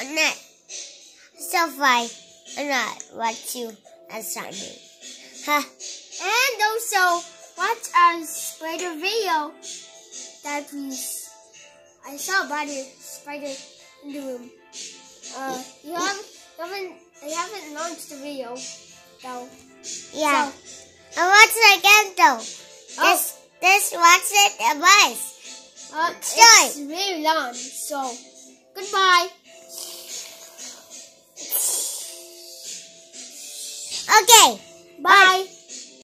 I'm not so far. I'm not what you assignment. Huh. And also watch our spider video that we I saw about the spider in the room. Uh, you haven't, you haven't, I haven't launched the video though. Yeah. So, And watch it again though. Oh. This this watch it advice. uh, it's really long. So, Okay.